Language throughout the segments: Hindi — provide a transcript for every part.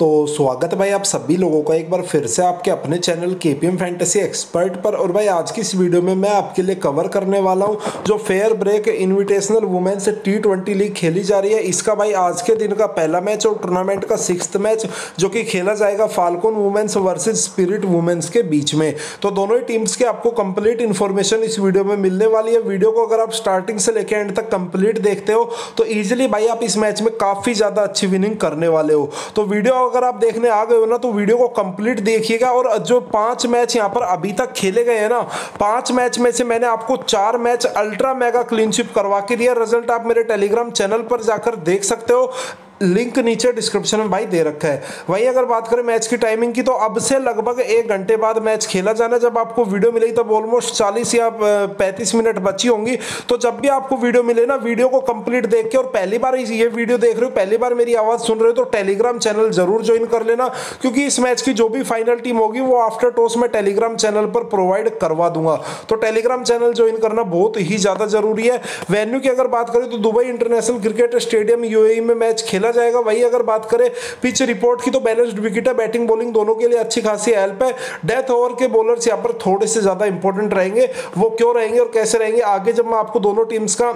तो स्वागत है भाई आप सभी लोगों का एक बार फिर से आपके अपने चैनल के पी एम फैंटेसी एक्सपर्ट पर। और भाई आज की इस वीडियो में मैं आपके लिए कवर करने वाला हूँ जो fair break invitational women's T twenty league खेली जा रही है। इसका भाई आज के दिन का पहला मैच और टूर्नामेंट का सिक्स मैच जो कि खेला जाएगा Falcon women's versus spirit women's के बीच में। तो दोनों ही टीम्स के आपको कंप्लीट इन्फॉर्मेशन इस वीडियो में मिलने वाली है। वीडियो को अगर आप स्टार्टिंग से लेकर एंड तक कंप्लीट देखते हो तो ईजिली भाई आप इस मैच में काफ़ी ज़्यादा अच्छी विनिंग करने वाले हो। तो वीडियो अगर आप देखने आ गए हो ना तो वीडियो को कंप्लीट देखिएगा। और जो पाँच मैच यहाँ पर अभी तक खेले गए हैं ना, पाँच मैच में से मैंने आपको चार मैच अल्ट्रा मेगा क्लीनशिप करवा के दिया। रिज़ल्ट आप मेरे टेलीग्राम चैनल पर जाकर देख सकते हो। लिंक नीचे डिस्क्रिप्शन में भाई दे रखा है। वही अगर बात करें मैच की टाइमिंग की तो अब से लगभग एक घंटे बाद मैच खेला जाना, जब आपको वीडियो मिलेगी, तब ऑलमोस्ट 40 या 35 मिनट बची होंगी। तो जब भी आपको वीडियो मिले ना वीडियो को कंप्लीट देख के, और पहली बार ये वीडियो देख रहे हो, पहली बार मेरी आवाज़ सुन रहे हो तो टेलीग्राम चैनल ज़रूर ज्वाइन कर लेना, क्योंकि इस मैच की जो भी फाइनल टीम होगी, वो आफ्टर टॉस में टेलीग्राम चैनल पर प्रोवाइड करवा दूँगा। तो टेलीग्राम चैनल ज्वाइन करना बहुत ही ज़्यादा ज़रूरी है। वेन्यू की अगर बात करें तो Dubai International Cricket Stadium UAE में मैच खेला जाएगा। वही अगर बात करें पिच रिपोर्ट की तो बैलेंस्ड विकेट है। बैटिंग बॉलिंग दोनों के लिए अच्छी खासी हेल्प है। डेथ ओवर के बॉलर्स यहाँ पर थोड़े से ज़्यादा इंपॉर्टेंट रहेंगे। वो क्यों रहेंगे और कैसे रहेंगे? आगे जब मैं आपको दोनों टीम्स का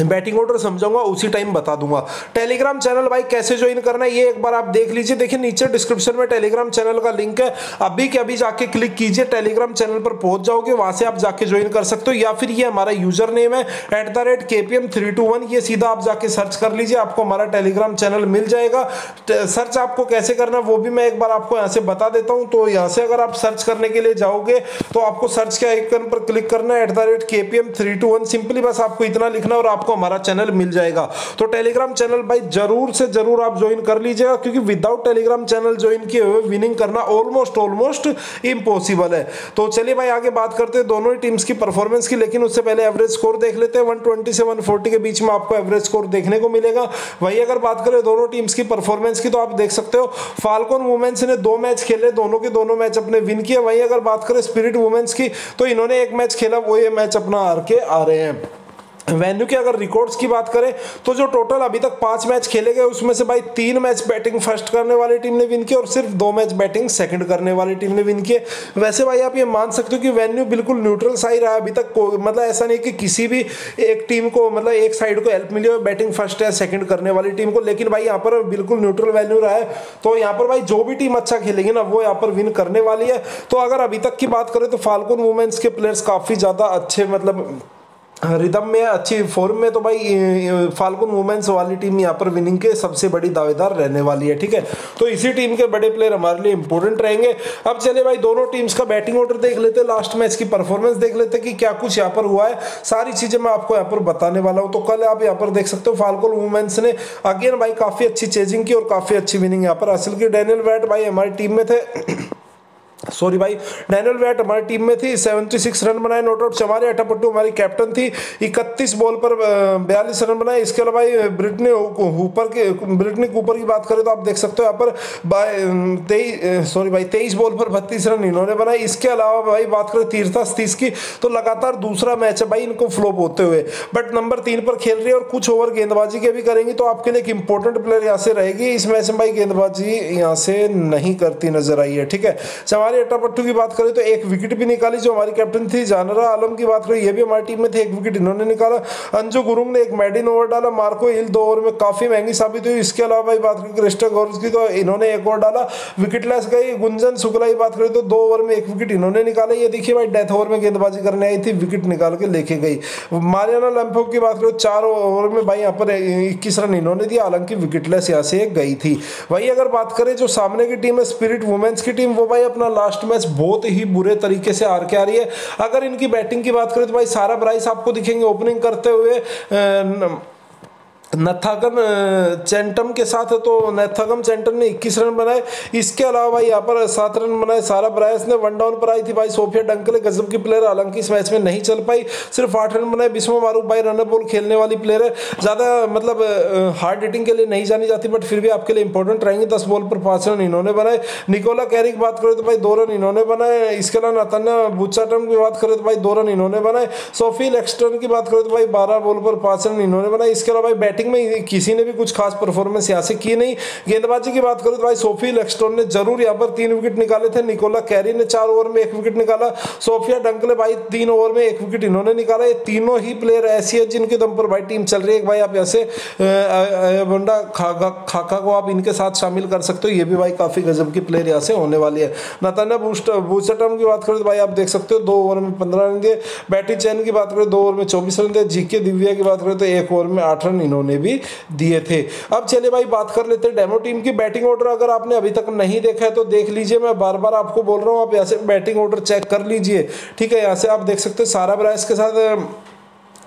बैटिंग ऑर्डर समझाऊँगा, उसी टाइम बता दूँगा। टेलीग्राम चैनल भाई, कैसे ज्वाइन करना है, ये एक बार आप देख लीजिए। देखिए, नीचे डिस्क्रिप्शन में टेलीग्राम चैनल का लिंक है। अभी के अभी जाके क्लिक कीजिए टेलीग्राम चैनल पर पहुँच जाओगे, वहाँ से आप जाके ज्वाइन कर सकते हो, या फिर ये हमारा यूज़र नेम है at the rate K P M three two one ये सीधा आप जाके सर्च कर लीजिए, आपको हमारा टेलीग्राम चैनल मिल जाएगा। सर्च आपको कैसे करना वो भी मैं एक बार आपको यहाँ से बता देता हूँ। तो यहाँ से अगर आप सर्च करने के लिए जाओगे तो आपको सर्च के आइकन पर क्लिक करना है at the rate K P M three two one simply बस आपको इतना लिखना और आपको हमारा चैनल मिल जाएगा। तो टेलीग्राम चैनल भाई, ज़रूर से ज़रूर आप ज्वाइन कर लीजिएगा, क्योंकि विदाउट टेलीग्राम चैनल ज्वाइन किए हुए विनिंग करना ऑलमोस्ट ऑलमोस्ट इम्पॉसिबल है। तो चलिए भाई, आगे बात करते हैं दोनों ही टीम्स की परफॉर्मेंस की, लेकिन उससे पहले एवरेज स्कोर देख लेते हैं। 120 से 140 के बीच में आपको एवरेज स्कोर देखने को मिलेगा। वही अगर बात करें दोनों टीम्स की परफॉर्मेंस की तो आप देख सकते हो फाल्कोन वुमेन्स ने दो मैच खेले, दोनों के दोनों मैच अपने विन किए। वही अगर बात करें स्पिरिट वुमेन्स की तो इन्होंने एक मैच खेला, वो ये मैच अपना हार के आ रहे हैं। वेन्यू के अगर रिकॉर्ड्स की बात करें तो जो टोटल अभी तक पाँच मैच खेले गए, उसमें से भाई तीन मैच बैटिंग फ़र्स्ट करने वाली टीम ने विन किए और सिर्फ़ दो मैच बैटिंग सेकंड करने वाली टीम ने विन किए। वैसे भाई आप ये मान सकते हो कि वेन्यू बिल्कुल न्यूट्रल साइड रहा अभी तक मतलब ऐसा नहीं कि किसी भी एक टीम को मतलब एक साइड को हेल्प मिली हो बैटिंग फ़र्स्ट या सेकेंड करने वाली टीम को, लेकिन भाई यहाँ पर बिल्कुल न्यूट्रल वैल्यू रहा है। तो यहाँ पर भाई जो भी टीम अच्छा खेलेगी ना, वो यहाँ पर विन करने वाली है। तो अगर अभी तक की बात करें तो फाल्कुन वुमेन्स के प्लेयर्स काफ़ी ज़्यादा अच्छे मतलब रिदम में अच्छी फॉर्म में तो भाई फाल्गुन वुमेन्स वाली टीम यहाँ पर विनिंग के सबसे बड़ी दावेदार रहने वाली है, ठीक है? तो इसी टीम के बड़े प्लेयर हमारे लिए इंपॉर्टेंट रहेंगे। अब चले भाई, दोनों टीम्स का बैटिंग ऑर्डर देख लेते हैं। लास्ट मैच की परफॉर्मेंस देख लेते कि क्या कुछ यहाँ पर हुआ है। सारी चीज़ें मैं आपको यहाँ पर बताने वाला हूँ। तो कल आप यहाँ पर देख सकते हो फाल्गुन वुमेन्स ने अगेन भाई काफ़ी अच्छी चेजिंग की और काफ़ी अच्छी विनिंग यहाँ पर हासिल की। डैनियल वैट भाई हमारी टीम में थे। सॉरी भाई। डैनियल वैट हमारी टीम में थी 76 रन बनाए नोट आउट चमारी अटापट्टू हमारी कैप्टन थी 31 बॉल पर बयालीस रन बनाए। इसके अलावा भाई ब्रिटनी ऊपर के ब्रिटनी ऊपर की बात करें तो आप देख सकते हो यहाँ पर तेईस सॉरी भाई, तेईस बॉल पर बत्तीस रन इन्होंने बनाए। इसके अलावा भाई, बात करें तीर्था सतीश की तो लगातार दूसरा मैच है भाई, इनको फ्लोप होते हुए। बट नंबर तीन पर खेल रही है और कुछ ओवर गेंदबाजी के भी करेंगी तो आपके लिए एक इंपॉर्टेंट प्लेयर यहाँ से रहेगी। इस मैच में भाई, गेंदबाजी यहाँ से नहीं करती नज़र आई है, ठीक है? हमारी अट्टापट्टू की बात करें तो एक विकेट भी निकाली जो हमारी कैप्टन थी, जानरा आलम की बात करें, ये भी हमारी टीम में थे, एक विकेट इन्होंने निकाला। अंजू गुरुंग ने एक मेडिन ओवर डाला, मार्को हिल दो ओवर में काफ़ी महँगी साबित हुई। इसके अलावा भाई बात करें क्रिस्टा गौरस की तो इन्होंने एक ओवर डाला। विकेट लेस गई, गुंजन शुक्ला की बात करें तो दो ओवर में एक विकेट इन्होंने निकाला। ये देखिए भाई डेथ ओवर में गेंदबाजी करने आई थी विकेट निकाल के लेके गई। मारियाना लंपो की बात करें चार ओवर में भाई यहाँ पर इक्कीस रन इन्होंने दिया हालाँकि विकेटलेस यहाँ से गई थी। वही अगर बात करें जो सामने की टीम है स्पिरिट वुमेन्स की टीम वो भाई अपना लास्ट मैच बहुत ही बुरे तरीके से हार के आ रही है। अगर इनकी बैटिंग की बात करें तो भाई सारा ब्राइस आपको दिखेंगे ओपनिंग करते हुए नथागम चैंटम के साथ तो नथागम चैंटम ने 21 रन बनाए। इसके अलावा भाई यहाँ पर सात रन बनाए। सारा ब्रायस ने वन डाउन पर आई थी भाई। सोफिया डंकले, गजब की प्लेयर हालाँकि इस मैच में नहीं चल पाई। सिर्फ़ आठ रन बनाए। बिस्मो मारूफ भाई रनर बॉल खेलने वाली प्लेयर है। ज़्यादा मतलब हार्ड हिटिंग के लिए नहीं जानी जाती बट फिर भी आपके लिए इंपॉर्टेंट रहेंगे। दस बॉल पर पाँच रन इन्होंने बनाए। निकोला कैरी की बात करें तो भाई दो रन इन्होंने बनाए। इसके अलावा नतन्या बुचाटम की बात करें तो भाई दो रन इन्होंने बनाए। सोफी लेक्सटन की बात करें तो भाई बारह बॉल पर पाँच रन इन्होंने बनाए। इसके अलावा भाई बैटिंग में किसी ने भी कुछ खास परफॉर्मेंस यहाँ से की नहीं। गेंदबाजी की बात करूँ तो भाई सोफी लेक्सटोन ने ज़रूर यहाँ पर तीन विकेट निकाले थे। निकोला कैरी ने चार ओवर में एक विकेट निकाला। सोफिया डंकले भाई तीन ओवर में एक विकेट इन्होंने निकाला। ये तीनों ही प्लेयर ऐसी है जिनके दम पर भाई टीम चल रही है। भाई आप ऐसे बंडा खाका खाका को आप इनके साथ शामिल कर सकते हो। ये भी भाई काफ़ी गजब की प्लेयर यहाँ से होने वाली है। नताना बूस्टम की बात करें तो भाई आप देख सकते हो, दो ओवर में पंद्रह रन दिए। बैटी चैन की बात करें, दो ओवर में चौबीस रन दिए। जीके दिव्या की बात करें तो एक ओवर में आठ रन इन्होंने भी दिए थे। अब चले भाई बात कर लेते हैं डेमो टीम की बैटिंग ऑर्डर अगर आपने अभी तक नहीं देखा है तो देख लीजिए, मैं बार बार आपको बोल रहा हूँ, आप यहाँ से बैटिंग ऑर्डर चेक कर लीजिए। ठीक है, यहाँ से आप देख सकते हो सारा ब्राइस के साथ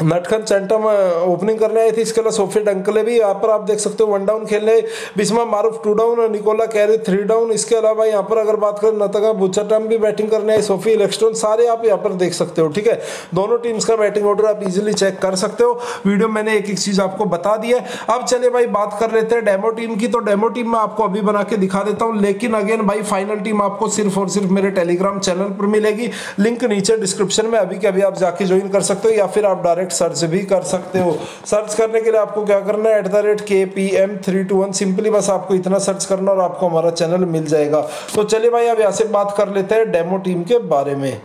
नटखन चैंटम ओपनिंग करने आई थी। इसके अलावा सोफी डंकले भी। यहाँ पर आप देख सकते हो वन डाउन खेलने। बिस्मा मारूफ टू डाउन और निकोला, कैरी थ्री डाउन इसके अलावा यहाँ पर अगर बात करें नतगा बुचटम भी बैटिंग करने आई। सोफी इलेक्स्टोन सारे आप यहाँ पर देख सकते हो, ठीक है? दोनों टीम्स का बैटिंग ऑर्डर आप इजिली चेक कर सकते हो। वीडियो मैंने एक एक चीज़ आपको बता दी है। अब चले भाई, बात कर लेते हैं डेमो टीम की। तो डेमो टीम मैं आपको अभी बना के दिखा देता हूँ। लेकिन अगेन भाई फाइनल टीम आपको सिर्फ़ और सिर्फ़ मेरे टेलीग्राम चैनल पर मिलेगी। लिंक नीचे डिस्क्रिप्शन में, अभी के अभी आप जाके ज्वाइन कर सकते हो या फिर आप डायरेक्ट सर्च भी कर सकते हो। सर्च करने के लिए आपको क्या करना है? At the rate K P M three two one simply बस आपको इतना सर्च करना और आपको हमारा चैनल मिल जाएगा। तो चलिए भाई, अब यहाँ से बात कर लेते हैं डेमो टीम के बारे में।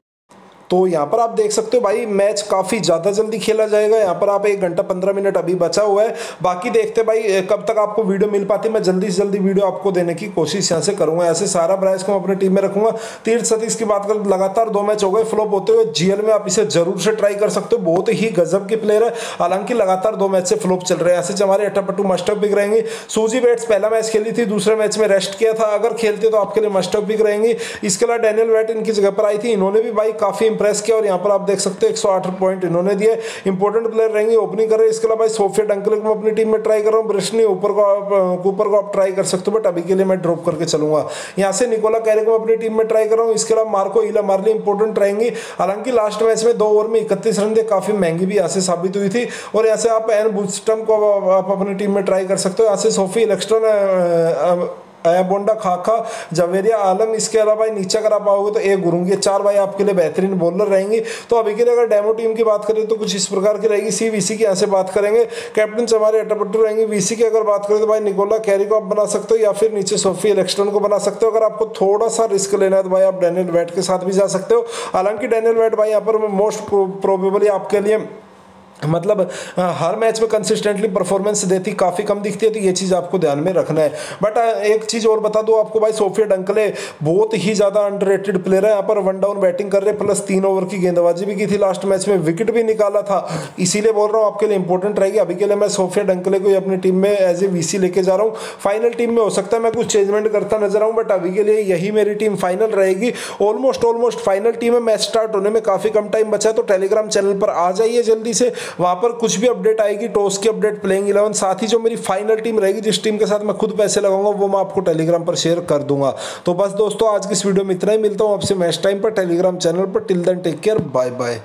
तो यहाँ पर आप देख सकते हो भाई, मैच काफ़ी ज़्यादा जल्दी खेला जाएगा। यहाँ पर आप एक घंटा पंद्रह मिनट अभी बचा हुआ है। बाकी देखते भाई कब तक आपको वीडियो मिल पाती मैं जल्दी से जल्दी वीडियो आपको देने की कोशिश यहाँ से करूँगा। ऐसे सारा ब्राइस को मैं अपनी टीम में रखूँगा। तीर्थ सतीश की बात कर, लगातार दो मैच हो गए, फ्लॉप होते हुए जीएल में आप इसे ज़रूर से ट्राई कर सकते हो। बहुत ही गजब के प्लेयर है। हालाँकि लगातार दो मैच से फ्लॉप चल रहे हैं। ऐसे हमारे अट्टापट्टू मस्टअप बिक रहेंगे। सूजी बैट्स पहला मैच खेली थी, दूसरे मैच में रेस्ट किया था। अगर खेलते तो आपके लिए मस्टअप बिक रहेंगे। इसके अलावा डेनियल वैट इनकी जगह पर आई थी। इन्होंने भी भाई काफ़ी इंप्रेस किया और यहाँ पर आप देख सकते हैं 108 पॉइंट इन्होंने दिए। इंपॉर्टेंट प्लेयर रहेंगे ओपनिंग कर। रहे इसके अलावा सोफिया डंकल को अपनी टीम में ट्राई कर रहा हूँ। ब्रिशनी ऊपर को आप ऊपर को आप ट्राई कर सकते हो बट अभी के लिए मैं ड्रॉप करके चलूँगा। यहाँ से निकोला कैरे को अपनी टीम में ट्राई कर रहा हूँ। इसके अलावा मार्को इला मारली इंपॉर्टेंट रहेंगी। हालाँकि लास्ट मैच में दो ओवर में इकतीस रन दे, काफ़ी महँगी भी यहाँ से साबित हुई थी। और यहाँ से आप एन बुस्टम को आप अपनी टीम में ट्राई कर सकते हो। यहाँ से सोफी इलेक्स्ट्रॉन बोंडा खाखा जवेरिया आलम, इसके अलावा नीचे अगर आप आओगे तो एक गुरुंगी चार भाई आपके लिए बेहतरीन बॉलर रहेंगे। तो अभी के लिए अगर डेमो टीम की बात करें तो कुछ इस प्रकार की रहेगी। सी वीसी की यहाँ से बात करेंगे। कैप्टन हमारे अटपट्टू रहेंगे। वीसी की अगर बात करें तो भाई निकोला कैरी को आप बना सकते हो या फिर नीचे सोफी इलेक्स्टन को बना सकते हो। अगर आपको थोड़ा सा रिस्क लेना है तो भाई आप डेनियल वैट के साथ भी जा सकते हो। हालाँकि डेनियल वैट भाई यहाँ पर मोस्ट प्रोबेबली आपके लिए मतलब हर मैच में कंसिस्टेंटली परफॉर्मेंस देती, काफ़ी कम दिखती है तो ये चीज़ आपको ध्यान में रखना है। बट एक चीज़ और बता दो आपको भाई, सोफिया डंकले बहुत ही ज़्यादा अंडर प्लेयर है। यहाँ पर वन डाउन बैटिंग कर रहे प्लस तीन ओवर की गेंदबाजी भी की थी लास्ट मैच में विकेट भी निकाला था। इसीलिए बोल रहा हूँ, आपके लिए इंपॉर्टेंट रहेगी। अभी के लिए मैं सोफिया डंकले को अपनी टीम में एज ए वीसी लेके जा रहा हूँ। फाइनल टीम में हो सकता है मैं कुछ चेंजमेंट करता नज़र आऊँ बट अभी के लिए यही मेरी टीम फाइनल रहेगी। ऑलमोस्ट ऑलमोस्ट फाइनल टीम में मैच स्टार्ट होने में काफ़ी कम टाइम बचा है तो टेलीग्राम चैनल पर आ जाइए जल्दी से। वहाँ पर कुछ भी अपडेट आएगी टॉस की अपडेट प्लेइंग इलेवन साथ ही जो मेरी फाइनल टीम रहेगी, जिस टीम के साथ मैं खुद पैसे लगाऊँगा, वो मैं आपको टेलीग्राम पर शेयर कर दूँगा। तो बस दोस्तों, आज की इस वीडियो में इतना ही, मिलता हूँ आपसे मैच टाइम पर टेलीग्राम चैनल पर। Till then take care bye bye